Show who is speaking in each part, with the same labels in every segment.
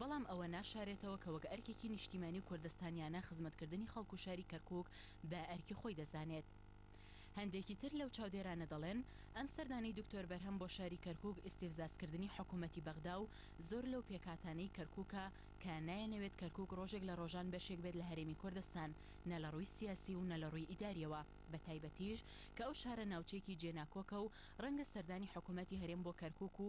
Speaker 1: بەڵام ئەوە ناشارێتەوە کە وەک ئەرکێکی نیشتیمانی و کوردستانیانە خزمەتکردنی خەڵک و شاری کەرکووک بە ئەرکی خۆی دەزانێت. هەندێکی تر لەو چاودێرانە دەڵێن، ئەم سەردانەی دکتۆر بەرهەم بۆ شاری کەرکووک ئیستیفزازکردنی حکوومەتی بەغدا و زۆر لەو پێکهاتانەی کەرکووکە کە نایەنەوێت کەرکووک ڕۆژێک لە ڕۆژان بەشێک بێت لە هەرێمی کوردستان نە لە ڕووی سیاسی و نە لە ڕووی ئیدارییەوە بە تایبەتیش کە ئەو شارە ناوچەیەکی جێناکۆکە و ڕەنگە سەردانی حکوومەتی هەرێم بۆ کەرکووک و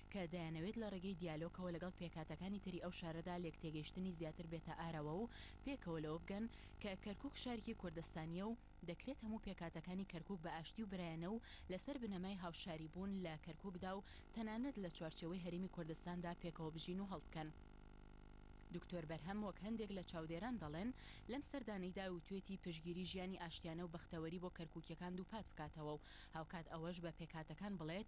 Speaker 1: کە دەیانەوێت لە ڕێگەی دیالۆکەوە لەگەڵ پێکهاتەکانی تری ئەو شارەدا لێکتێگەیشتنی زیاتر بێتە ئاراوە و پێکەوە لەوە بگەن کە کەرکووک شارێکی کوردستانییە و دەکرێت هەموو پێکهاتەکانی کەرکووک بە ئاشتی و برایانە و لەسەر بنەمای هاوشاریبوون لە کەرکووکدا و تەنانەت لە چوارچێوەی هەرێمی کوردستاندا پێکەوە بژین و هەڵبکەن. دکتۆر بەرهەم وەک هەندێک لە چاودێران دەڵێن، لەم سەردانەیدا وتوێتی پشتگیری ژیانی ئاشتیانە و بەختەوەری بۆ کەرکووکییەکان دووپات بکاتەوە و هاوکات ئەوەش بە پێکهاتەکان بڵێت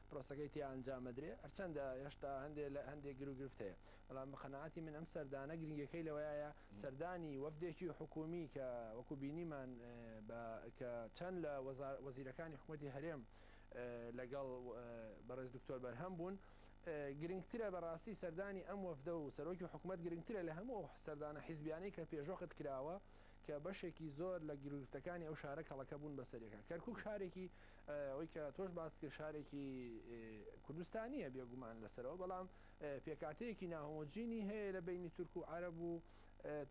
Speaker 2: پرۆسەکەی تێ ئەنجام ئەدرێ، هەرچەندە هێشتا هەندێ لە هەندێ گرو گرفت هەیە، بەڵام بە قەناعەتی من ئەم سەردانە گرینگیەکەی لەوەیایە سەردانی وەفدێکی حکوومی کە وەکوو بینیمان بە کە چەند لە وەزار وەزیرەکانی حکوومەتی هەرێم لەگەڵ بەڕێز دکتۆر بەرهەم بوون گرینگترە بە ڕاستی سەردانی ئەم وەفدە و سەرۆکی حکوومەت گرینگترە لە هەموو ئەو سەردانە حیزبیانەی کە پێشوەخت کراوە کە بەشێکی زۆر لە گرفتەکانی ئەو شارە کەڵەکە بوون بەسەریەکە کەرکووک شارێکی ئەوەی کە تۆش باست کرد شارێکی کوردستانیە بێگومان لەسەرەوە بەڵام پێکاتەیەکی ناهۆمۆجینی هەیە لە بینی تورک و عرب و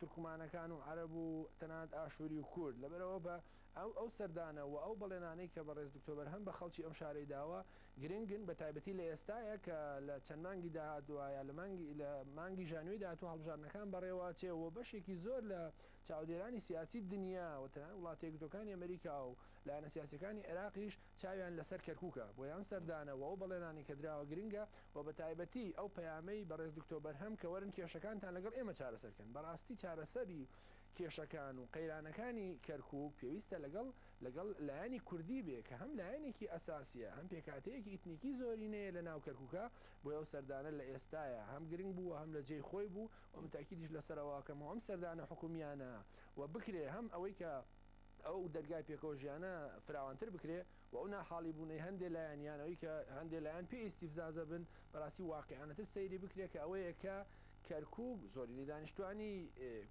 Speaker 2: تورکمانەکان و عرب و تەنات ئاشووری و کورد لەبەرەوە بە ئەو ئەو سەردانە و ئەو بەڵێنانەی کە بە ڕێز دکتۆبەر هەم بە خەڵکی ئەم شارەی داوە گرنگن بە تایبەتی لە ئێستاە کە لە چەند مانگی داهاتوایە لە مانگی لە مانگی ژانوی داهات و هەڵبژاردنەکان بەڕێواچێ و بەشێکی زۆر لە چاودێرانی سیاسی دنیا و تەنان وڵاتێکگرتوەکانی ئەمریکا و لایەنە سیاسیەکانی عێراقیش چاویان لەسەر کەرکوکە، بۆیە ئەم سەردانە و ئەو بەڵێنانەی کە دراوە گرنگە و بەتایبەتی ئەو پەیامەی بەڕێز دکتۆ بەرهەم کە وەرن کێشەکانتان لەگەڵ ئێمە چارەسەر کەن، بەڕاستی چارەسەری کێشەکان و قەیرانەکانی کەرکوک پێویستە لەگەڵ لەگەڵ لایەنی کوردی بێ کە هەم لایەنێکی ئەساسیە هەم پێکهاتەیەکی ئیتنیکی زۆرینەیە لە ناو کەرکوکە، بۆیە ئەو سەردانە لە ئێستایا هەم گرنگ بوو و هەم لە جێی خۆی بوو و من تاکیدیش لەسەر ئەوە ئەکەمەوە ئەم سەردانە حکومیانە و بکرێ هەم ئەوەی کە. ئەو دەرگای پێکەوەژیانە فراوانتر بکرێ و ئەو ناحاڵی بوونەی هەندێ لایەن یان ئەوەی کە هەندێ لایەن پێی ئیستیفزازە بن بەراستی واقیعانەتر سەیری بکرێ کە ئەوەیە کە کەرکوک زۆرینەی دانیشتوانی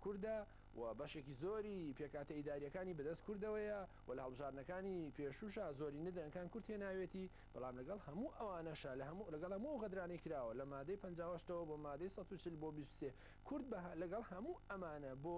Speaker 2: کوردە و بەشێکی زۆری پێکاتە ئیداریەکانی بەدەست کوردەوەیە و لە هەڵبژاردنەکانی پێشوشا زۆرینە دەنکان کورد هێناوێتی بەڵام لەگەڵ هەموو ئەوانەشا لە هەموو لەگەڵ هەموو ئەو غەدرانەی کراوە لە مادەی پەنجا و هەشتەوە بۆ مادەی سەد و چل بۆ بیست و سێ کورد
Speaker 3: بە لەگەڵ هەموو ئەمانە بۆ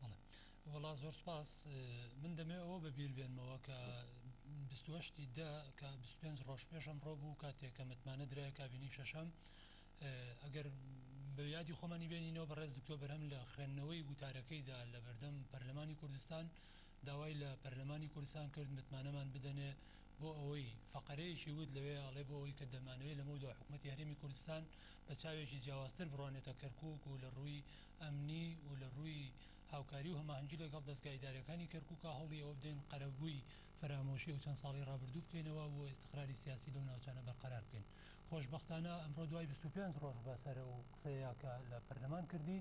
Speaker 3: بەڵێ
Speaker 4: وەڵا زۆر سپاس من دەمێ ئەوە بە بیر بێنمەوە کە بیستوەشتی دە کە 25 ڕۆژ پێشم ڕۆ بوو کاتێک کە متمانە درای کابینی شەشەم ئەگەر بە یادی خۆمانی بێنینەوە بەڕێز دکتۆ بەرهەم لە خوێندنەوەی وتارەکەیدا لە بەردەم پەرلەمانی کوردستان داوای لە پەرلەمانی کوردستان کرد متمانەمان بدەنێ بۆ ئەوەی فقرەیەکی وت لەوێ ئاڵێ بۆ ئەوەی کە دەمانەوەی لەمە دو حکوومەت یاریمی کوردستان بە چاوێکی جیاوازتر بڕوانێتە کەرکک و لە ڕووی ئەمنی و لە رووی هاوکاری و هەماهەنگی لەگەڵ دەزگا ئیداریەکانی کەرکوکا هەوڵی ئەوە بدەین قەرەبووی فەرامۆشی ئەو چەند ساڵەی رابردوو بکەینەوە و ئیستقراری سیاسی لەو ناوچانە بەرقەرار بکەین خۆشبەختانە ئەمڕۆ دوای بیست و پێنج رۆژ بەسەر ئەو قسەیە کە لە پەرلەمان کردی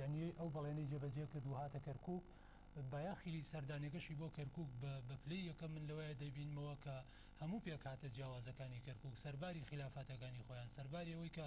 Speaker 4: یانیی ئەو بەڵێنەی جێبەجێ کرد و هاتە کەرکوک بایەخی سەردانیەکەشی بۆ کەرکوک بە بە پلەی یەکەم من لەوەیە دەیبینمەوە کە هەموو پێکهاتە جیاوازەکانی کەرکوک سەرباری خیلافاتەکانی خۆیان سەرباری ئەوەی کە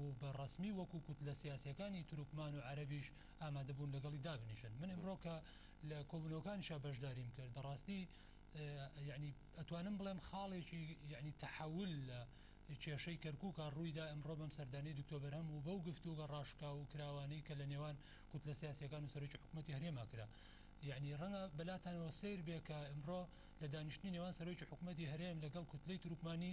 Speaker 4: و بە ڕەسمی وەکو کوتلە سیاسیەکانی تورکمان و عەرەبیش ئامادە بوون لەگەڵی دابنیشن من ئمڕۆ کە لە کۆبونەوەکانیشا بەشداریم کرد بەڕاستی یەعنی ئەتوانم بڵێم خاڵێکی یەعنی تەحەول لە کێشەی کەرکوکا ڕوویدا ئمڕۆ بەم سەردانەی دکتۆ بەرهەم و بەو گفتوگە ڕاشکاو و کراوانەی کە لە نێوان کوتلە سیاسیەکان و سەرۆکی حکومەتی هەرێما کرا یەعنی ڕەنگە بەلاتانەوە سەیر بێ کە ئمڕۆ لە دانیشتنی نێوان سەرۆکی حکومەتی هەرێم لەگەڵ کوتلەی تورکمانی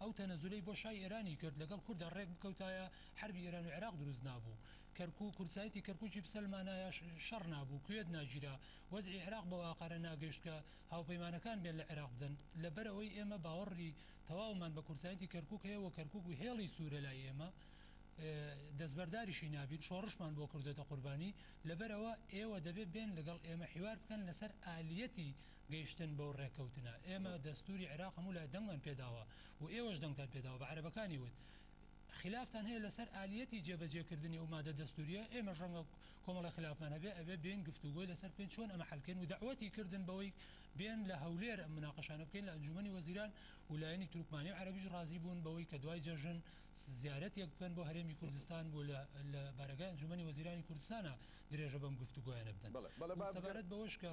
Speaker 4: ئەو تەنەزولەی بۆ شای ئێرانی کرد لەگەڵ کوردا ڕێک بکەوتایە حەربی ئێران و عێراق دروست نابوو کەرکوک کورسایەتی کەرکوکی بسەلمانایە شەڕ نابوو کوێت ناگیرا وەزعی عێراق بەو ئاقارە ناگەشت کە هاوپەیمانەکان بێن لە عێراق بدەن لەبەر ئەوەی ئێمە باوەڕی تەواومان بە کورسایەتی کەرکوک هەیە و کەرکوک هێڵی سورە لای ئێمە دەستبەرداریشی نابین شۆڕشمان بۆ کردۆتە قوربانی لەبەر ئەوە ئێوە دەبێت بێن لەگەڵ ئێمە حیوار بکەن لەسەر ئالیەتی گەیشتن بەو ڕێککەوتنە. ئێمە دەستووری عێراق هەموو لایە دەنگمان پێ داوە و ئێوەش دەنگتان پێ داوە. بە عەرەبەکانی وت، خیلافتان هەیە لەسەر ئالیەتی جێبەجێکردنی ئەو مادە دەستوورییە، ئێمەش ڕەنگە کۆمەڵێ خیلافمان هەبێ، ئەبێ بێین گفتوگۆی لەسەر بکەین چۆن ئەمە حەل بکەین و دەعوەتی کردن بەوەی بێن لە هەولێر ئەم مناقەشانە بکەین لە ئەنجوومەنی وەزیران و لایەنی تورکمانی و عەرەبیش ڕازی بوون بەوەی کە دوای جەژن زیارەتێک بکەن بۆ هەرێمی کوردستان و لە بارەگای ئەنجوومەنی وەزیرانی کوردستانا درێژە بەم گفتوگۆیانە بدەن و سەبارەت بەوەش کە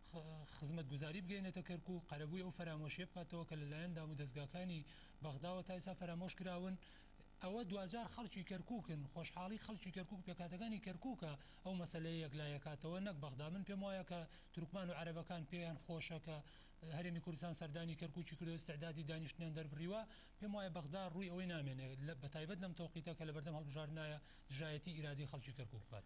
Speaker 4: خزمەتگوزاری بگەیەنێتە کەرکووک، قەرەبووی ئەو فەرامۆشییە بکاتەوە کە لەلایەن دامودەزگاکانی بەغداوە تا ئێستا فەرامۆش کراون، ئەوە دواجار خەڵکی کەرکووکن، خۆشحاڵی خەڵکی کەرکووک و پێکهاتەکانی کەرکووکە ئەو مەسەلەیە یەکلایەکاتەوە نەک بەغدا، من پێم وایە کە تورکمان و عەرەبەکان پێیان خۆشە کە هەرێمی کوردستان سەردانی کەرکووکی کردو ئیستعدادی دانیشتنیان دەربڕیوە، پێم وایە بەغدا ڕووی ئەوەی نامێنێ بەتایبەت لەم تۆقیتە کە لەبەردەم هەڵبژاردنایە دژایەتی ئیرادەی خەڵکی
Speaker 3: کەرکووک بکات.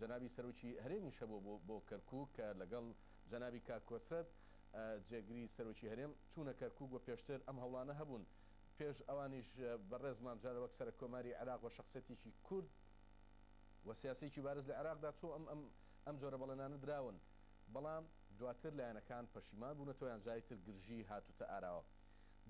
Speaker 3: جەنابی سەرۆکی هەرێمیش هەبووە بۆ بۆ کەرکوک کە لەگەڵ جەنابی کاک کۆسرەت جێگری سەرۆکی هەرێم چوونە کەرکوک وە پێشتر ئەم هەوڵانە هەبوون پێش ئەوانیش بەڕێزمان جا وەک سەرەک کۆماری عێراق وە شەخسێتیکی کورد وە سیاسیکی بارز لە عێراقدا چۆ ئەم ئەم ئەم جۆرە بەڵێنانە دراون بەڵام دواتر لایەنەکان پەشیمان بوونەتەوە یان جاری تر گرژی هاتووتە ئاراوە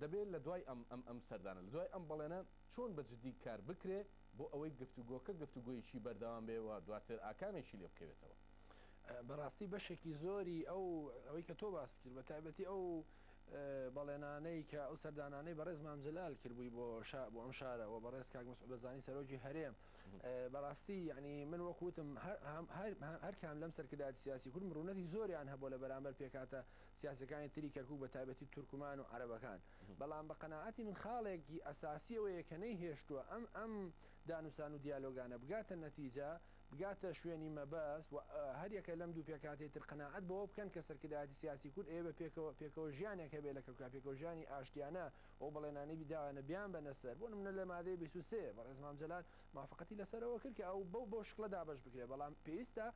Speaker 3: دەبێ لە دوای ئەم ئەم ئەم سەردانە لە دوای ئەم بەڵێنە چۆن بە جدی کار بکرێ بۆ ئەوەی گفتوگۆکە گفتوگۆیەکی بەردەوام بێ و دواتر ئاکامێکی لێ بکەوێتەوە.
Speaker 2: بەڕاستی بەشێکی زۆری ئەو ئەوەی کە تۆ باست کرد بە تایبەتی ئەو بەڵێنانەی کە ئەو سەردانانەی بەڕێز مام جەلال کردبووی بۆ شا بۆ ئەم شارە و بەڕێز کاک مسعود بەرزانی سەرۆکی هەرێم بەڕاستی یەعنی من وەک وتم هەر کام لەم سەرکردایەتی سیاسی کورد مڕوونەتی زۆریان هەبووە لە بەرامبەر پێکهاتە سیاسیەکانی تری کەرکووک بە تایبەتی تورکمان و عەرەبەکان. بەڵام بە قەناعەتی من خاڵێکی ئەساسی ئەوەیە کە نەیهێشتووە ئەم ئەم دانوسان و دیالۆگانە بگاتە نەتیجە، بگاتە شوێنی مەبەست و هەر یەکە لەم دوو پێکهاتەی تر قەناعەت بەوە بکەن کە سەرکردایەتی سیاسی کورد ئەیەوێ پێکەوە پێکەوە ژیانێک هەبێ لە کەرکوک، پێکەوە ژیانی ئاشتیانە و ئەو بەڵێنانەی داویانە بیانبەنە سەر، بۆ نمونە لە مادەی بیست و سێ بەڕێز مام جەلال موافەقەتی لەسەر ئەوە کرد کە ئەو بەو بەو شکڵە دابەش بکرێ، بەڵام پێویستە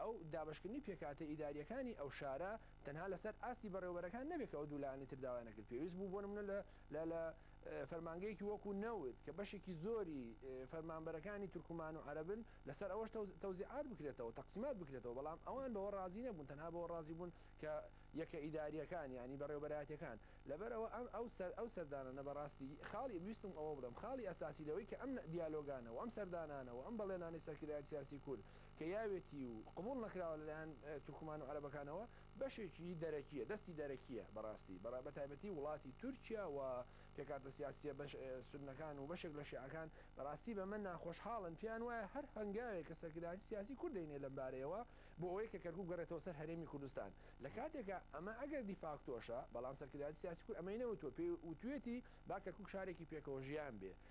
Speaker 2: ئەو دابەشکردنی پێکهاتە ئیدارییەکانی ئەو شارە، تەنها لەسەر ئاستی بەڕێوەبەرەکان نەبێت کە ئەو دوو لایەنەی تر داوایان نەکرد، پێویست بوو بۆ نمونە لە لە فەرمانگەیەکی وەکو نەوت کە بەشێکی زۆری فەرمانبەرەکانی تورکمان و عەرەبن لەسەر ئەوەش تەوزیعات بکرێتەوە تەقسیمات بکرێتەوە بەڵام ئەوان بەوە ڕازی نەبوون تەنها بەوە ڕازی بوون کە یەکە ئیداریەکان یانی بەڕێوەبەرایەتیەکان لەبەرئەوە ئەم ئەو سەر ئەو سەردانانە بەڕاستی خاڵی ویستم ئەوە بڵێم خاڵی ئەساسی لەوەی کە ئەم دیالۆگانە و ئەم سەردانانە و ئەم بەڵێنانەی سەر کرایەتی سیاسی کورد کە یاوێتی و قبوڵ نەکراوە لەلایەن تورکمان و عەرەبەکانەوە بەشێکی دەرەکیە دەستی دەرەکیە بەڕاستی بەتایبەتی وڵاتی تورکیا و پێکاتە سیاسیە بەش سونەکان و بەشێک لە شیعەکان بەڕاستی بەمە ناخۆشحاڵن پێیان وایە هەر هەنگاوێک کە سەرکردایەتی سیاسی کورد دەینێ لەم بارەیەوە بۆ ئەوەی کە کەرکوک بگەڕێتەوە سەر هەرێمی کوردستان لە کاتێکا ئەمە ئەگەر دیفاکتۆشە بەڵام سەرکردایەتی سیاسی کورد ئەمەی نەوتوە پێی وتویەتی با کەرکوک شارێکی پێکەوە ژیان بێ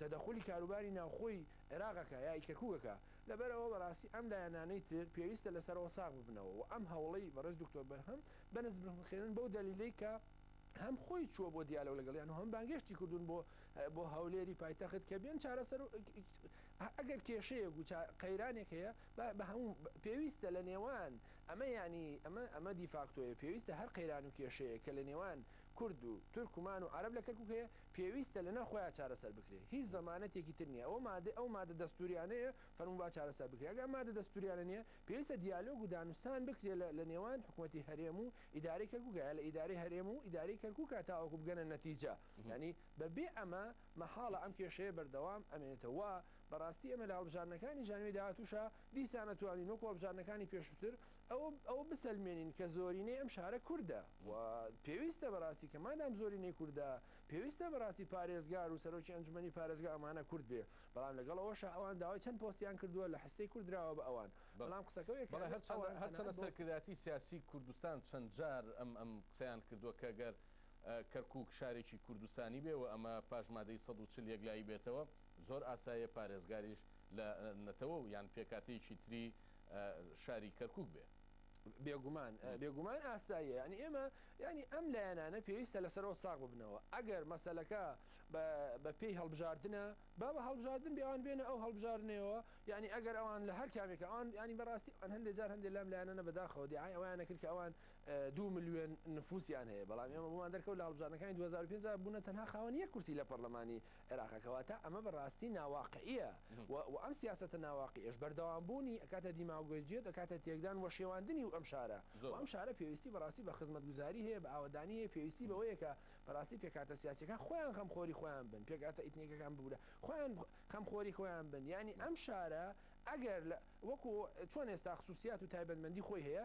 Speaker 2: تەدەخولی کاروباری ناوخۆی عێراقەکە یا ی کەرکوکەکە، لەبەرئەوە بەراستی ئەم لایەنانەی تر پێویستە لەسەرەوە ساغ ببنەوە و ئەم هەوڵەی بەڕێز دکتۆر بەرهەم بەنز بخێنن بەو دەلیلەی کە هەم خۆی چووە بۆ دیالۆگ لەگەڵیان و هەم بانگێشتی کردوون بۆ بۆ هەولێری پایتەخت کە بێن چارەسەر و ئەگەر کێشەیەک و قەیرانێک هەیە بە هەموو پێویستە لە نێوان ئەمە یانی ئەمە ئەمە دیفاکتۆیە پێویستە هەر قەیران و کێشەیە کە لە نێوان کورد و تورکمان و عرب لە کەرکک هەیە پێویستە لەناو خۆیان چارەسەر بکرێت هیچ زەمانەتێکی تر نییە ئەوە مادەی ئەو مادە دەستووریانەیە فەرموو با چارەسەر بکرێت ئەگەر ئەم مادە دەستووریانە نییە پێویستە دیالۆگ و دانووستان بکرێت لە لەنێوان حکومەتی هەرێم و ئیدارەی کەرکووک یا لە ئیدارەی هەرێم و ئیدارەی کەرکووک تاوەکوو بگەنە نەتیجە یانی بەبێ ئەمە مەحاڵە ئەم کێشەیە بەردەوام ئەمێنێتەوە وە بەڕاستی ئێمە لە هەڵبژاردنەکانی ژانوێی داهاتووشا دیسان ئەتوانین وەکوو هەڵبژاردنەکانی پێشووتر ئەوە بسەلمێنین کە زۆرینەی ئەم شارە کوردە و پێویستە بەراستی کە مادام زۆرینەی کوردە پێویستە بەراستی پارێزگار و سەرۆکی ئەنجومەنی پارێزگا ئەمانە کورد بێ بەڵام لەگەڵ ئەوەشا ئەوان داوای چەند پۆستیان کردووە لە حستەی کورد دراوە بە ئەوان بەڵام قسەکە
Speaker 3: وەیە کە هەرچەنە سەرکردایەتی سیاسی کوردستان چەند جار ئەم ئەم قسەیان کردووە کە گەر کەرکوک شارێکی کوردستانی بێ و ئەمە پاش مادەی 140 یەکلایی بێتەوە زۆر ئاسایە پارێزگاریش لە نەتەوە و یان پێکاتەیەکی تری شاری کەرکوک بێ.
Speaker 2: بێگومان بێگومان ئاساییە یعنی ئێمە ینی ئەم لایەنانە پێویستە لەسەرەوە ساغ ببنەوە ئەگەر مەسلەکە بە پێی هەڵبژاردنە با بە هەڵبژاردن بێوان بێنە ئەو هەڵبژارنەوە ینی ئەگەر ئەوان لە هەر کامێکە ئەوان ینی بەڕاستی ئەن هەندێک جار هەندێک لام لایەنە بەداخەوە دیعای ئەویانە کرد کە ئەوان دو ملیۆن نفوسیان هەیە بەڵام ئێمە بۆمان دەرکەوت لە هەڵبژارنەکانی 2005 بوونە تەنها خاوەن یەک کورسی لە پەرلەمانی عێراقە کەواتە ئەمە بە ڕاستی ناواقعیە و وە ئەم سیاسەتە ناواقعیەش بەردەوام بوونی ئەکاتە دیماگۆجیەت ئەکاتە تێکدان وە شێواندنی و ئەم شارە وە ئەم شارە پێویستی بە ڕاستی بە خزمەت گوزاری هەیە بە ئاوەدانی هەیە پێویستی بەوەیە کە بە ڕاستی پێکهاتە سیاسیەکان خۆیان غەم خۆری خۆیان بن پێکهاتە ئیتنیکەکان ببورە خۆیان غەم خۆری خۆیان بن یانی ئەم شارە ئەگەر لە وەکو چۆن ئێستا خسوسیات و تایبەت مەندی خۆی هەیە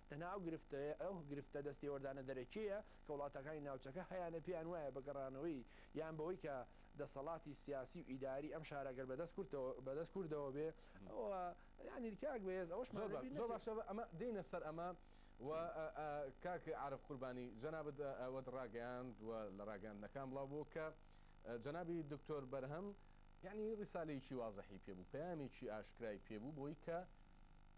Speaker 2: دەنا ئەو گرفتەیە ئەو گرفتە دەستێوەردانە دەرەکییە کە وڵاتەکانی ناوچەکە هەیانە پێیان وایە بە گەڕانەوەی یان بەوەی کە دەسەڵاتی سیاسی و ئیداری ئەم شارە گەر بەدەست کورتەوە بەدەست کوردەوە بێ ئەوە یانی کاک بەهێز ئەوەش
Speaker 3: زۆر بە زۆر باشە بە ئەمە دێینە سەر ئەمە و کاک عارف قوربانی جەنابت ئەوەت ڕاگەیاند و لە ڕاگەاندنەکان بڵاو بوو کە جەنابی دکتۆر بەرهەم یعنی ڕیسالەیەکی وازەحی پێبوو پەیامێکی ئاشکرای پێبوو بۆی کە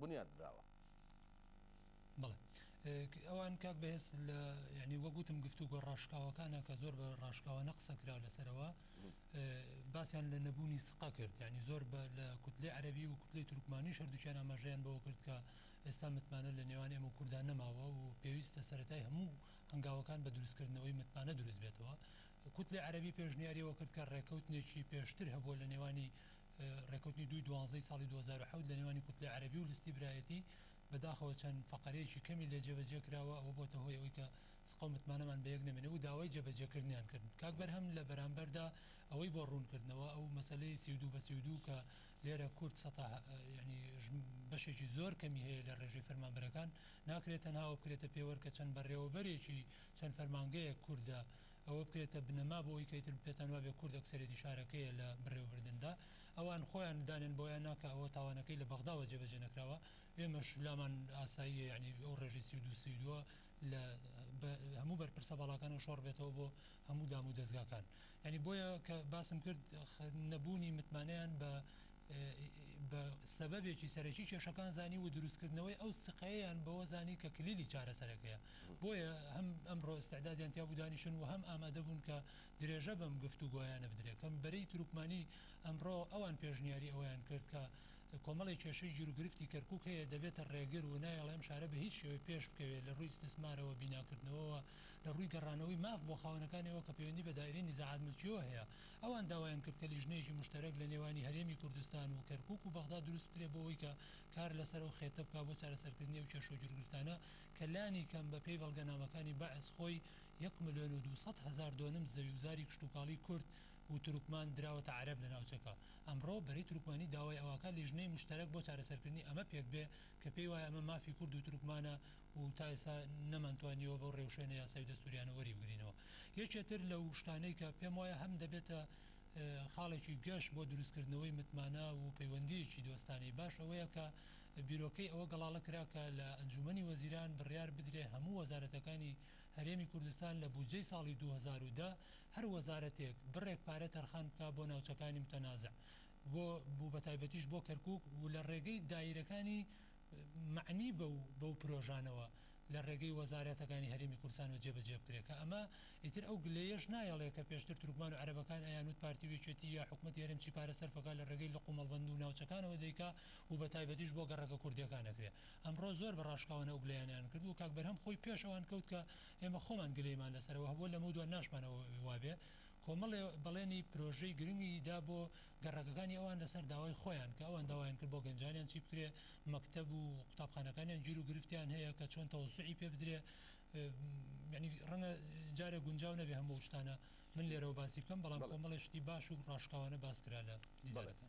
Speaker 3: بنیات دراوە. بەڵێ ئەوان
Speaker 4: کاک بەهێز لە یعنی وەک وتم گفتوگۆ ڕاشکاوەکانە کە زۆر بە ڕاشکاوانە قسە کرا لەسەرەوە باسییان لە نەبوونی سقە کرد یعنی زۆر بە لە کوتلی عەربی و کوتلی تورکمانی شەردوچیان ئاماژەیان بەوە کرد کە ئێستا متمانە لە نێوان ئێمە کوردان نەماوە و پێویستە سەتای هەموو هەنگاوەکان بە دروستکردنەوەی متمانە دروست بێتەوە کوتلی عەربی پێشنیاریەوە کرد کە ڕێکەوتنێکی پێشتر هەبووە لە نێوانی رێکەوتنی دووی دوانزەی ساڵی دوو هەزار و حەوت لەنێوانی کوتلەی عەرەبی و لستی برایەتی بەداخەوە چەند فەقەرەیەکی کەمی لێ جێبەجێ کراوە ئەوە بۆتە هۆی ئەوەی کە سقەو متمانەمان بەیەک نەمێنێ و داوای جێبەجێکردنیان کرد کاک بەرهەم لە بەرامبەردا ئەوەی بۆ روون کردنەوە ئەو مەسەلەی سی و دوو بە سی و دوو کە لێرە کورد سەتا یانی بەشێکی زۆر کەمی هەیە لە رێژەی فەرمانبەرەکان ناکرێت تەنها ئەوە بکرێتە پێوەر کە چەند بەڕێوەبەرێکی چەند فەرمانگەیەک کوردە ئەوە بکرێتە بنەما بۆ ئەوەی کە ئیتر پێتان وابێ کورد ئەکسەریەتی شارەکەیە لە بڕێوەبردندا، ئەوان خۆیان دانێن بۆیان نا کە ئەوە تاوانەکەی لە بەغداوە جێبەجێ نەکراوە، ئێمەش لامان ئاساییە یەعنی ئەو ڕێژەی سی و دوو سی و دوو لە بە هەموو بەرپرسە باڵاکانەوە شۆڕ بێتەوە بۆ هەموو دام و دەزگاکان یەعنی بۆیە کە باسم کرد نەبوونی متمانەیان بە بە سەبەبێکی سەرەکی کێشەکان زانی و دروستکردنەوەی ئەو سقەیەیان بەوە زانی کە کلیلی چارەسەرەکەیە. بۆیە هەم ئەمڕۆ ئیستعدادیان تیا بوو دانیشن و هەم ئامادە بوون کە درێژە بەم گفتوگۆیانە بدرێت کە بەرەی تورکمانی ئەمڕۆ ئەوان پێشنیاری ئەوەیان کرد کە کۆمەڵی کێشەی گیروگرفتی کەرکوک هەیە دەبێتە ڕێگر و نایەڵێ ئەم شارە بە هیچ شێوەی پێش بکەوێت لە ڕووی ئیستسمارەوە بیناکردنەوەوە لە ڕووی گەڕانەوەی ماف بۆ خاوەنەکانیەوە کە پەیوەندی بە دائرەی نیزاعات ملکیەوە هەیە ئەوان داوایان کرد کە لیژنەیەکی موشتەرەک لە نێوانی هەرێمی کوردستان و کەرکوک و بەغدا دروست بکرێت بۆ ئەوەی کە کار لەسەر ئەو خێتە بکات بۆ چارەسەرکردنی ئەو کێشەو گیروگرفتانە کە لانی کەم بە پێی بەڵگەنامەکانی بەعس خۆی یەک ملیۆن و دوو سەد هەزار دۆنم زەوی و زاری کشتوکاڵی کورد و تورکمان دراوەتە عەرەب لە ناوچەکە. ئەمڕۆ بەرەی تورکمانی داوای ئەوەکات لیژنەی مشتەرەک بۆ چارەسەرکردنی ئەمە پێک بێ کە پێی وایە ئەمە مافی کورد و تورکمانە و تا ئێستا نەمانتوانیوە بەو رێوشوێنە یاسای و دەستوریانە وەری بگرینەوە. یەکێتر لە و شتانەی کە پێم وایە هەم دەبێتە خاڵێکی گەش بۆ دروستکردنەوەی متمانە و پەیوەندییەکی دۆستانەی باش ئەوەیە کە بیرۆکەی ئەوە گەڵاڵە کرا کە لە ئەنجوومەنی وەزیران بڕیار بدرێ هەموو وەزارەتەکانی هەرێمی کوردستان لە بودجەی ساڵی دوو هەزار و دە هەر وەزارەتێک بڕێک پارە تەرخان بکا بۆ ناوچەکانی متەنازع و بە تایبەتیش بۆ کەرکووک و لە ڕێگەی دایرەکانی مەعنی بەو پرۆژانەوە لە ڕێگەی وەزارەتەکانی هەرێمی کوردستانەوە جێ بە جێ بکرێ کە ئەمە ئیتر ئەو گلەیەش نایەڵێ کە پێشتر تورکمان و عەرەبەکان ئەیانوت پارتی و یەکێتی یا حکومەتی هەرێم چی پارە سەرف ئەکا لە ڕێگەی لق و مەڵبەند و ناوچەکانەوە دەیکا و بە تایبەتیش بۆ گەڕەکە کوردیەکان ئەکرێ ئەمڕۆ زۆر بە ڕاشکاوانە ئوگلەیانیان کرد و کاک بەرهەم خۆی پێش ئەوان کەوت کە ئێمە خۆمان گلەیمان لەسەرەوە هەبووە لەمەودوا ناشمانەوە وابێ کۆمەڵێ بەڵێنی پرۆژەی گرنگی دا بۆ گەڕەکەکانی ئەوان لەسەر داوای خۆیان کە ئەوان داوایان کرد بۆ گەنجانیان چی بکرێ مەکتەب و قوتابخانەکانیان گیر و گرفتیان هەیە کە چۆن تەوەسوعی پێ بدرێ یعنی ڕەنگە جارێ گونجاو نەبێ هەموو شتانە من لێرەوە باسی بکەم بەڵام کۆمەڵێ شتی باش و ڕاشکاوانە باس کرا لە
Speaker 3: دیدارەکە.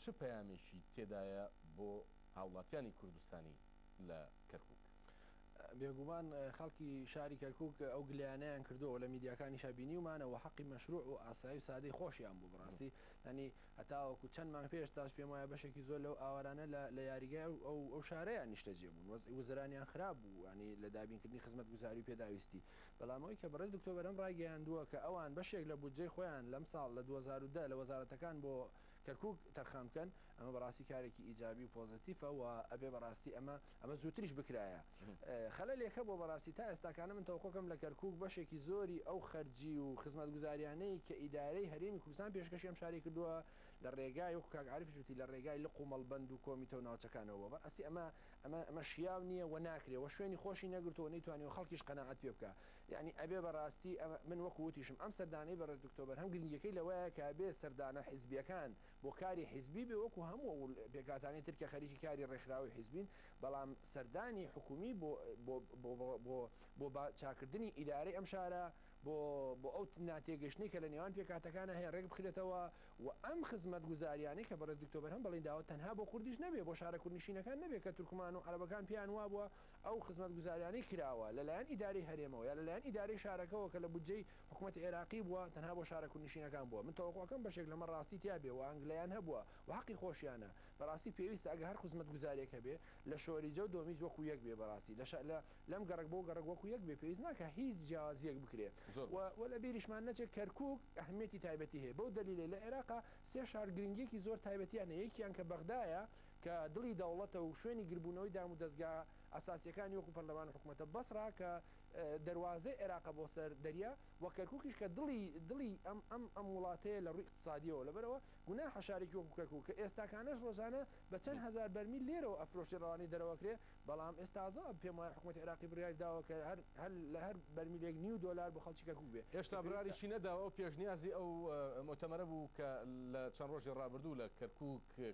Speaker 3: چ پەیامێکی تێدایە بۆ هاوڵاتیانی کوردستانی لە کەرکوک؟
Speaker 2: بێگومان خەڵکی شاری کەرکوک ئەو گلەیانەیان کردووە لە میدیاکانیشا بینیومانەوە حەقی مەشروع و ئاسایی و سادەی خۆشیان بوو بەڕاستی یانی هەتاوەکو چەند مانگ پێش تاش پێم وایە بەشێکی زۆر لەو ئاوارانە لە لە یاریگای ئەو ئەو شارەیان نیشتەجێ بوون وەزعی گوزەرانیان خراپ بوو یانی لە دابینکردنی خزمەتگوزاری و پێداویستی بەڵام ئەوەی کە بەڕێز دکتۆر بەرهەم ڕایگەیاندووە کە ئەوان بەشێک لە بودجەی خۆیان لەمساڵ لە دوو هەزار و دە لە وەزارەتەکان بۆ کەرکوک تەرخان بکەن ئەمە بەڕاستی کارێکی ئیجابی و پۆزەتیفە وە ئەبێ بەڕاستی ئەمە ئەمە زووتریش بکرایە خەلە لێکە بۆ بەڕاستی تا ئێستاکانە من تەوقۆکەم لە کەرکوک بەشێکی زۆری ئەو خەرجی و خزمەت گوزاریانەی کە ئیدارەی هەرێمی کوردستان پێشکەشی ئەم شاری کردووە لە ڕێگای وەکو کاک عارفیش وتی لە ڕێگای لق و مەڵبەند و کۆمیتەو ناوچەکانەوە بووە بەڕاستی ئەمە ئەمە ئەمە شیاو نییە وە ناکرێ وە شوێنی خۆشی نەگرتووە نەیتوانیوە خەڵکیش قەناعەت پێ بکا یەعنی ئەبێ بەڕاستی ئەمە من وەکو وتیشم ئەم سەردانەی بەڕێز دکتۆر بەرهەم گرنگیەکەی لەوەیە کە ئەبێ سەردانە حیزبیەکان بۆ کاری حیزبی بێ وەکو هەموو ئەو پێکهاتانەی تر کە خەریکی کاری ڕێکخراوەی حیزبین بەڵام سەردانی حکومی بۆ بۆ بۆ بۆ بۆ با چاکردنی ئیدارەی ئەم شارە بۆ بۆ ئەو ناتێگەشتنەی کە لە نێوان پێکهاتەکانە هەیە ڕێک بخرێتەوە و ئەم خزمەتگوزاریانەی کە بەڕێز دکتۆر بەرهەم بەڵێنی داوە تەنها بۆ کوردیش نەبێ بۆ شارە کوردنشینەکان نەبێ کە تورکمان و عەرەبەکان پێیان وابوە ئەو خزمەتگوزاریانەی کراوە لەلایەن ئیدارەی هەرێمەوە یا لەلایەن ئیدارەی شارەکەوە کە لە بودجەی حکومەتی عێراقی بووە تەنها بۆ شارە کوردنشینەکان بووە من تەوەقوع ئەکەم بەشێک لەمە ڕاستی تیا بێ و ئانگلەیان هەبووە و حەقی خۆشیانە بەڕاستی پێویستە ئەگە هەر خزمەتگوزاریەک هەبێ لە شۆریجە و دۆمیز وەکو یەک بێ بەڕاستی لە شا لە لەم گەڕەک بۆ گەڕەک وەکو یەک بێ پێویست ناکا هیچ جیاوازیەک بکرێ زۆر و باش. و لە بیریشمان نەچێ کەرکوک ئەهمیەتی تایبەتی هەیە بەو دەلیلەی لە عێراقا سێ شار گرنگیەکی زۆر تایبەتیان هەیە یەکیان کە بەغدایە کە دڵی دەوڵەتە و شوێنی گربوونەوەی دام و دەزگا ئەساسییەکانی وەکوو پەرلەمان و حکومەتە، بەسڕا کە دەروازەی عێراقە بۆ سەر دەریا و کەرکووکیش کە دڵی دڵی ئەم ئەم ئەم وڵاتەیە لە ڕووی ئیقتسادییەوە، لەبەرئەوە گوناحە شارێکی وەکوو کەرکووک کە ئێستاکانەش ڕۆژانە بە چەند هەزار بەرمیل لێرەوە ئەفرۆشرێ ڕەوانەی دەرەوە کرێ، بەڵام ئێستا تازە پێم وایە حکومەتی عێراقی بڕیاری داوە کە هەر هەر لە هەر بەرمیلێک نیو دۆلار بۆ خەڵکی کەرکووک بێ کە
Speaker 3: هێشتا پێویستە. بڕاریشی نەداوە، ئەو پێشنیازی ئەو مۆتەمەرە بوو کە لە چەند ڕۆژی ڕابردوو لە کەرکووک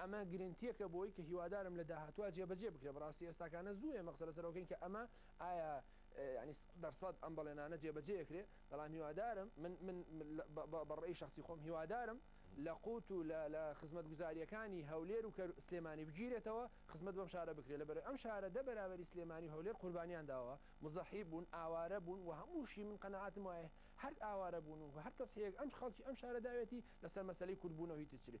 Speaker 2: ئەمە گرنتیەکە بۆی کە هیوادارم لە داهاتوا جێ بەجێ بکرێ بەڕاستی ئێستاکانە زوو ئێمە قسە لەسەر ئەوکەین کە ئەمە ئایا یانی سەد دەر سەد ئەم بەڵێنانە جێ بەجێ ئەکرێ بەڵام هیوادارم من من بە ڕێی شەخسی خۆم هیوادارم لە قوت و لە لە خزمەت گوزاریەکانی هەولێر و کەر سلێمانی بگیرێتەوە خزمەت بەم شارە بکرێ لەبەر ئەم شارە دە بەرابەری سلێمانی و هەولێر قوربانیان داوە مزەحی بوون ئاوارە بوون و هەمووشی من قەناعەتم وایە هەر ئاوارە بوون و هەر تەسحیەک ئەم خەڵکی ئەم شارە داوێتی لەسەر
Speaker 3: مەسەلەی کورد بوونەوە هیتچلی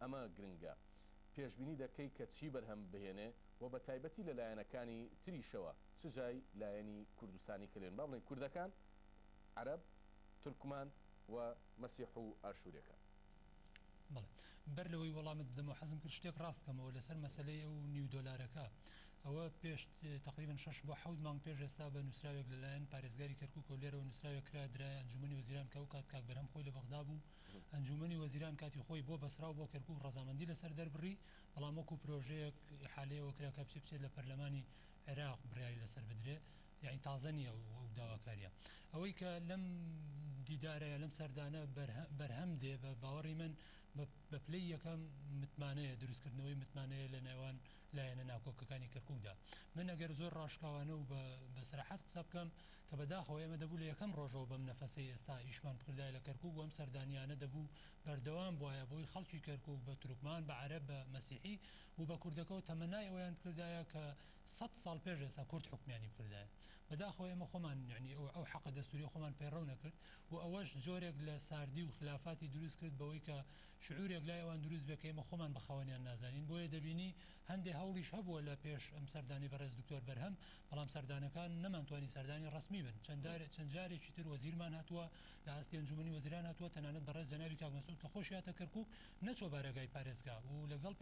Speaker 3: ئەمە گرنگە پێشبینی دەکەی کە چی بەرهەم بهێنێ و بە تایبەتی لە لایەنەکانی تریشەوە چ جای لایەنی کوردستانی کلێن با بڵێین کوردەکان، عەرەب، تورکمان و مەسیح و ئاشوریەکان. بەڵێ.
Speaker 4: بەر لەوەی وەڵامت بدەمەوە حەزم کرد شتێک ڕاست کەمەوە لەسەر مەسەلەی ئەو نیو دۆلارەکە. ئەوە پێش تەقریبەن شەش بۆ حەوت مانگ پێش ئێستا بە نووسراوێک لە لایەن پارێزگاری کەرکووکەوە لێرەوە نووسراوێک کرا درایە ئەنجوومەنی وەزیران کە ئەو کات کاک بەرهەم خۆی لە بەغدا بوو، ئەنجوومەنی وەزیران کاتی خۆی بۆ بەسرا و بۆ کەرکووک ڕەزامەندی لەسەر دەربڕی، بەڵام وەکو پرۆژەیەک ئیحالەیەوە کرا کە بچێ بچێت لە پەرلەمانی عێراق بڕیاری لەسەر بدرێ، یەعنی تازە نییە ئەو داواکارییە. ئەوەی کە لەم دیدارە یا لەم سەردانە بەرهەم دێ بە باوەڕی من بە پلەی یەکەم متمانەیە، دروستکردنەوەی متمانەیە لە نێوان لایەنە ناکۆکەکانی کەرکووکدا. من ئەگەر زۆر ڕاشکاوانە و بە سەراحەت قسە بکەم، کە بەداخەوە ئێمە دەبوو لە یەکەم ڕۆژەوە بەم نەفەسەی ئێستا ئیشمان بکردایە لە کەرکوک و ئەم سەردانیانە دەبوو بەردەوام بوایە بۆی خەڵکی کەرکوک بە تورکمان بە عەرەب بە مەسیحی و بە کوردەکەوە تەمەنای ئەوەیان بکردایە کە سەد ساڵ پێش ئێستا کورد حوکمیانی بکردایە بەداخەوە ئێمە خۆمان یەعنی ئەو ئەو حەقە دەستوریە خۆمان پەیڕەو نەکرد و ئەوەش جۆرێک لە ساردی و خلافاتی دروست کرد بەوەی کە شعورێک لای ئەوان دروست بێ کە ئێمە خۆمان بە خاوەنیان نازانین بۆیە دەبینی هەندێ هەوڵیش هەبووە لە پێش ئەم سەردانەی بەڕێز دکتۆر بەرهەم بەڵام سەردانەکان نەمانتوانی سەردانی ڕەسمی بن، چەند جارێکی تر وەزیرمان هاتووە، لە ئاستی ئەنجوومەنی وەزیران هاتووە، تەنانەت بەڕێز جەنابی کاک مەسعود کە خۆشی هاتە کەرکووک نەچووە بارەگای پارێزگا و لەگەڵ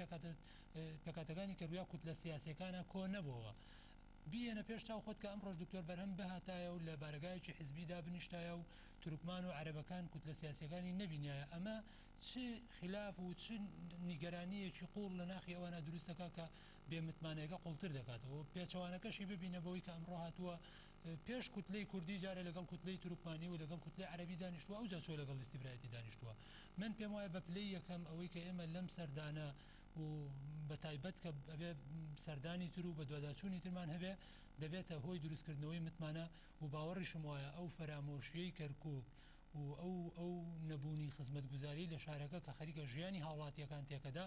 Speaker 4: پێکهاتەکانی کە رویا کوتلە سیاسییەکانە کۆ نەبۆوە. بیهێنە پێش چاو خۆت کە ئەمڕۆش دکتۆر بەرهەم بهاتایە و لە بارەگایەکی حزبی دابنیشتایە و تورکمان و عەرەبەکان کوتلە سیاسییەکانی نەبینیایە ئەمە چ خلاف و چ نیگەرانییەکی قووڵ لە ناخی ئەوانە دروست دەکا کە بێ متمانەیەکە قوڵتر دەکاتەوە و پێچەوانەکەشی ببینە بەوەی کە ئەمڕۆ هاتووە پێش کوتلەی کوردی جارێ لەگەڵ کوتلەی تورکمانی و لەگەڵ کوتلەی عەرەبی دانیشتووە ئەوجا چووە لەگەڵ لیستی برایەتی دانیشتووە من پێم وایە بە پلەی یەکەم ئەوەی کە ئێمە لەم سەردانە و بە تایبەت کە ئەبێ سەردانی تر و بەدواداچوونی ترمان هەبێ دەبێتە هۆی دروست کردنەوەی متمانە و باوەڕیشم وایە ئەو فەرامۆشیەی کەرکوک و ئەو ئەو نەبوونی خزمەتگوزاری لە شارەکە کە خەریکە ژیانی هاوڵاتییەکان تێکەدا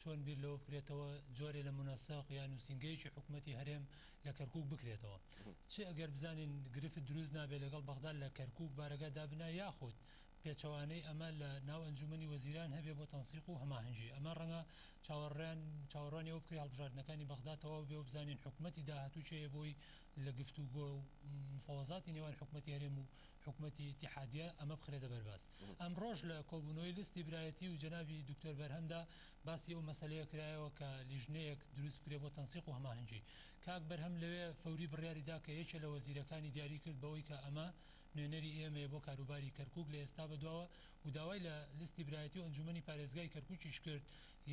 Speaker 4: چۆن بیر لەوە بکرێتەوە جۆرێ لە مونەسەق یا نووسینگەیەکی حکومەتی هەرێم لە کەرکووک بکرێتەوە؟ چ گەر بزانین گرفت دروست نابێت لەگەڵ بەغدا لە کەرکووک بارەگا دابنا یاخود پێچەوانەی ئەمە لە ناو ئەنجوومەنی وەزیران هەبێت بۆ تەنسیق و هەماهەنگی؟ ئەمە ڕەنگە چاوەڕوانی ئەوە بکرێت هەڵبژاردنەکانی بەغدا تەواو بێ و بزانین حکومەتی داهاتوو کێیە بۆی لە گفتوگۆ و مفاوەزاتی نێوان حکومەتی هەرێم و حکومەتی ئیتیحادیە ئەمە بخرێتە بەرباس. ئەمڕۆش لە کۆبوونەوەی لستی برایەتی و جەنابی دکتۆر بەرهەمدا باسی ئەو مەسەلەیە کرایەوە کە لیژنەیەک دروست بکرێت بۆ تەنسیق و هەماهەنگی. کاک بەرهەم لەوێ فەوری بڕیاری دا کە یەکێ لە وەزیرەکانی دیاری کرد بەوەی کە ئەمە نوێنەری ئێمەیە بۆ کاروباری کەرکوک لە ئێستا بەدواوە و داوای لە لستی برایەتی و ئەنجومەنی پارێزگای کەرکوکیش کرد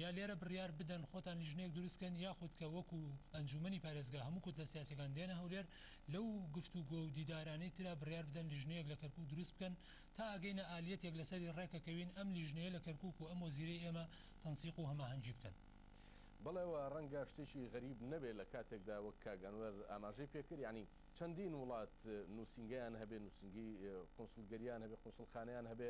Speaker 4: یا لێرە بڕیار بدەن خۆتان لیژنەیەک دروست کەن یاخود کە وەکو ئەنجومەنی پارێزگا هەموو کوتلە سیاسیەکان دێنە هەولێر لەو گفتوگۆ و دیدارانەی ترا بڕیار بدەن لیژنەیەک لە کەرکوک دروست بکەن تا ئەگەینە ئالیەتێک لەسەری ڕێکەکەوین ئەم لیژنەیە لە کەرکوک و ئەم وەزیرەی ئێمە تەنسیق و هەماهەنگی بکەن.
Speaker 3: بەڵێ و ڕەنگە شتێکی غەریب نەبێ لە کاتێکدا وەک کاک ئەنوەر ئاماژەی پێ کرد یانی چەندین وڵات نوسینگەیان هەبێ نوسینگەی قونسڵگەریان هەبێ قونسڵخانەیان هەبێ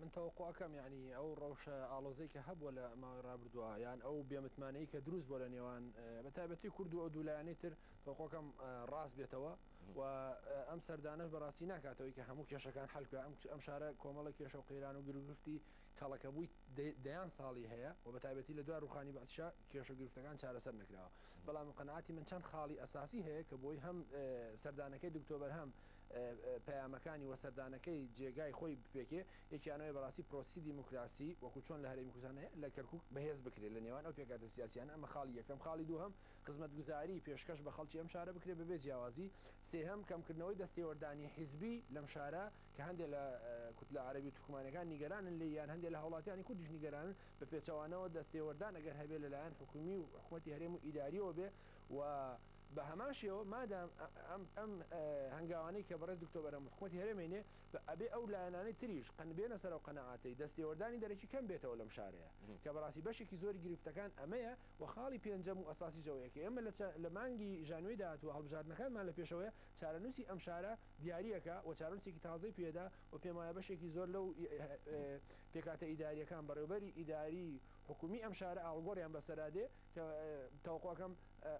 Speaker 2: من تەوەقعکەم ینی ئەو ڕەوشە ئالۆزەی کە هەبووە لە ماوەی ڕابردووە یان ئەو بێمتمانەی کە دروست بۆ لە نێوان بە تایبەتی کرد و ئەو دوولایانی تر تۆقۆکەم ڕاست بێتەوە و ئەم سەردانش بەڕاستی ناکاتەوەی کە هەموو کێشەکان حلکە ئەم ئەم شارە کۆمەڵە کێشە و قەیران و گرگرفتی کەڵەکە بووی دەیان ساڵی هەیە و بە تایبەتی لە دو ڕوخانی بەشە کێش و گرفتەکان چارەسەر نکراوە بەڵام قەنعاتی من چەند خاڵی ئەساسی هەیە کە بۆی هەم سەردانەکەی دکتۆبەر هەم پەیامەکانی و سەردانەکەی جێگای خۆی بپێکێ، یەکیان ئەوەیە بەڕاستی پرۆسیسی دیموکراسی وەکو چۆن لە هەرێمی کوردستان هەیە لە کەرکوک بەهێز بکرێ لە نێوان ئەو پێکهاتە سیاسیانە، ئەمە خاڵی یەکەم، خاڵی دووهەم خزمەتگوزاری پێشکەش بە خەڵکی ئەم شارە بکرێ بەبێ جیاوازی، سێهەم کەمکردنەوەی دەستێوەردانی حیزبی لەم شارە کە هەندێ لە کوتلە عەرەبی و تورکمانەکان نیگەرانن لێی یان هەندێ لە هاوڵاتیانی کوردیش نیگەرانن، بەپێچەوانەوە دەستێوەردان ئەگەر هەبێ لەلایەن حکومی و حکومەتی هەرێم و ئیداریەوە بێ و بە هەمان شێوە مادام ئەم ئەم هەنگاوانەی کە بەڕێز دکتۆ بەرهەم و حکومەتی هەرێم ئەینێ بە ئەبێ ئەو لایەنانەی تریش قن بێنە سەر ئەو قەناعاتەی دەست تێوەردانی دەرەکی کەم بێتەوە لەم شارەیە کە بەڕاستی بەشێکی زۆری گرفتەکان ئەمەیە و خاڵی پێنجەم و ئەساسیش ئەوەیە کە ئێمە لە چە لە مانگی ژانوێی داهاتووە هەڵبژاردنەکانمان لە پێشەوەیە چارەنووسی ئەم شارە دیاریەکە و چارەنووسێکی تازەی پێدا و پێم وایە بەشێکی زۆر لەو پێکاتە ئیداریەکان بەڕێوەبەری ئیداری حکومی ئەم شارە ئاڵگۆریان بەسەرا دێ تەوەقوعەکەم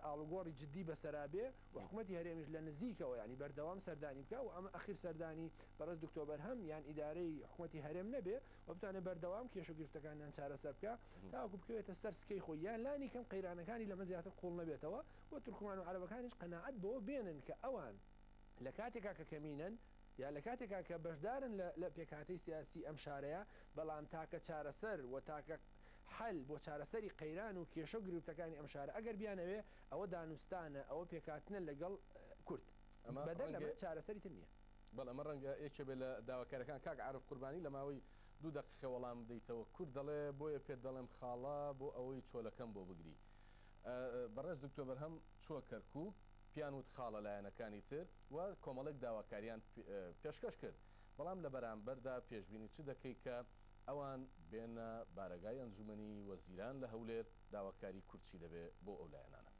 Speaker 2: ئاڵوگۆڕی جددی بەسەرا بێ و حکومەتی هەرێمیش لە نزیکەوە یانی بەردەوام سەردانی بکا و ئەمە ئەخیر سەردانی بەڕێز دکتۆر بەرهەم یان ئیدارەی حکومەتی هەرێم نەبێ و بتوانێ بەردەوام کێش و گرفتەکانیان چارەسەر بکا تاوەکو بکەوێتە سەر سکەی خۆی یان لانی کەم قەیرانەکانی لەمە زیاتر قووڵ نەبێتەوە و تورکمان و عەرەبەکانیش قەناعەت بەوە بێنن کە ئەوان لە کاتێکا کە کەمینەن یان لە کاتێکا کە بەشدارن لە پێکهاتەی سیاسی ئەم شارەیا بەڵام تاکە چارەسەر و تاکە. حەل بۆ چارەسەری قەیران و کێشە و گرفتەکانی ئەم شارە ئەگەر بیانەوێ ئەوە دانوستانە ئەوە پێکهاتنە لەگەڵ کورد بەدەر لەمە چارەسەری تر نیە.
Speaker 3: بەڵێ ئەمە ڕەنگە یەکێ بێ لە داواکارەکان کاک عارف قوربانی لە ماوەی دوو دەقیقە وەڵام بدەیتەوە کورد دەڵێ بۆیە پێت دەڵێم خاڵە بۆ ئەوەی چۆلەکەم بۆ بگری ئە بەڕێز دکتۆ بەرهەم چوە کەرکوک پیان وت خاڵە لایەنەکانی تر و کۆمەڵێک داواکاریان پێ پێشکەش کرد بەڵام لە بەرامبەردا پێشبینی چ دەکەی کە ئەوان بێنە بارەگای ئەنجومەنی وەزیران لە هەولێر داواکاری کورد چی دەبێ بۆ ئەو لایەنانە؟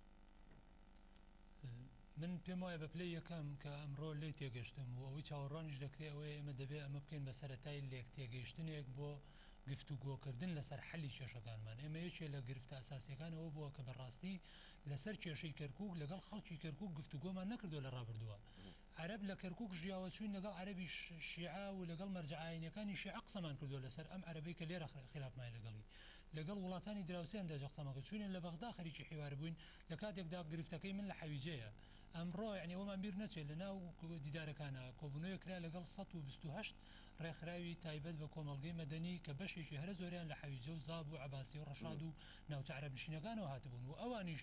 Speaker 4: من پێم وایە بە پلەی یەکەم کە ئەمڕۆ لێی تێگەشتم و ئەوەی چاوەڕوانیش دەکرێ ئەوەیە ئێمە دەبێ ئەمە بکەین بە سەرەتای لێک تێگەیشتنێک بۆ گفتوگۆکردن لەسەر حەلی کێشەکانمان ئێمە یەکێ لە گرفتە ئەساسیەکان ئەوە بووە کە بەڕاستی لەسەر کێشەی کەرکوک لەگەڵ خەڵکی کەرکوک گفتوگۆمان نەکردوە لە ڕابردووە عەرەب لە کەرکوک ژیاوە چوین لەگەڵ عەرەبی شیعە و لەگەڵ مەرجەعە ئاینیەکانی شیعە قسەمان کردوە لەسەر ئەم عەرەبەی کە لێرە خراپماین لەگەڵی لەگەڵ وڵاتانی دراوسێن دەجە قسەمان کرد چوینە لە بەغدا خەریکی حیوار بوین لە کاتێکدا گرفتەکەی من لە حەویجەیە ئەمڕۆ یەعنی ئەوەمان بیر نەچێت لە ناو دیدارەکانا کۆبونەوەیەک کرا لەگەڵ سەد و بیست و هەشت ڕێکخراوی تایبەت بە کۆمەڵگەی مەدەنی کە بەشێکی هەرە زۆریان لە حەویجە و زاب و عەباسی و ڕەشاد و ناوچە عەرەب نشینەکانەوە هاتبون و ئەوانیش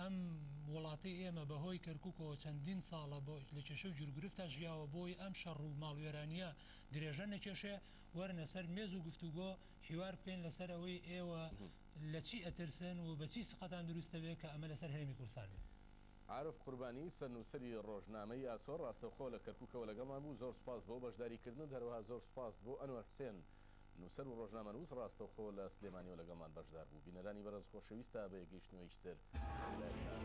Speaker 4: ئەم وڵاتەی ئێمە بە هۆی کەرکوکەوە چەندین ساڵە لە کێشە و گیروگرفتا ژیاوە بۆی ئەم شەڕ و ماڵوێرانیە درێژە نەکێشێ وەرنە سەر مێز و گفتوگۆ حیوار بکەین لە سەر ئەوەی ئێوە لە چی ئەترسن و بە چی سقەتان دروست ئەبێ کە ئەمە لە سەر هەرێمی کوردستان
Speaker 3: بێ. عارف قوربانی، سەرنووسەری ڕۆژنامەی ئاسۆ ڕاستەوخۆ لە کەرکوکەوە لەگەڵمان بوو، زۆر سوپاس بۆ بەشداریکردنت، هەروەها زۆر سوپاس بۆ ئەنوەر حوسێن، نووسەر و ڕۆژنامەنووس ڕاستەوخۆ لە سلێمانییەوە لەگەڵمان بەشدار بوو. بینەرانی بەڕێز خۆشەویست تا بە یەکەی شنووەیش تر لە کاک.